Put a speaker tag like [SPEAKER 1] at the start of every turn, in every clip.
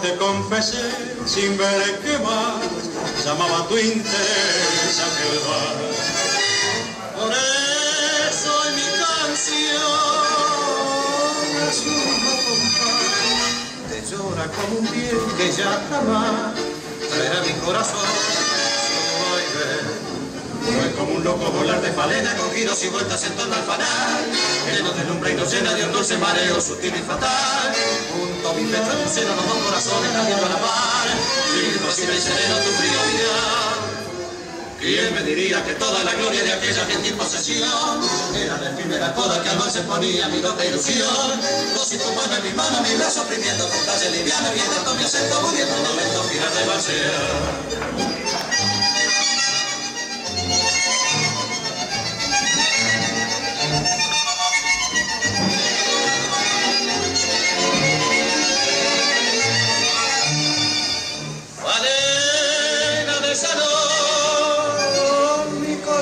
[SPEAKER 1] te confesé sin ver qué más llamaba tu interés aquel bar. Por como un bien que ya jamás traerá mi corazón su vaivén. No es como un loco volar de falena con giros y vueltas en torno al fanal que nos deslumbra y nos llena de un dulce mareo sutil y fatal junto a mi pecho en seno los dos corazones latiendo ¿Quién me diría que toda la gloria de aquella gentil posesión era la efímera coda que al mal se ponía mi loca ilusión? Dos y tu mano en mi mano, mi brazo oprimiendo tu talle liviana, viendo mi acento muriendo en lento girar de balsear.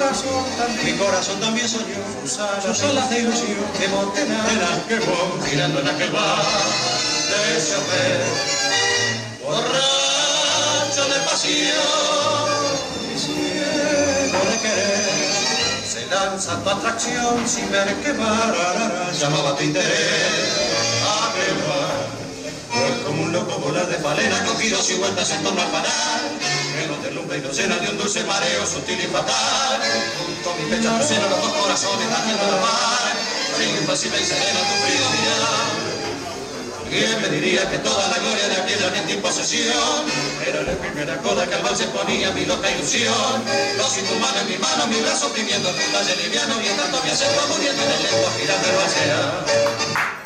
[SPEAKER 1] Corazón también, mi corazón también soñó sus alas, de ilusión. que monten en aquel bar, girando en aquel bar de Chopin, borracho de pasión. Y ciego de querer. Se lanza tu atracción sin ver qué mar llamaba tu interés. Giros y vueltas en torno al fanal que nos deslumbra y nos llena de un dulce mareo sutil y fatal junto a mi pecho seno los dos corazones latiendo la mar frío impasible y sereno tu frío mirar ¿Quién me diría que toda la gloria de aquella gentil posesión era la primera coda que al mal se ponía mi loca ilusión? Dos y tu mano en mi mano, mi brazo oprimiendo tu talle liviano, mientras mi acento muriendo en el lento girar del balsear.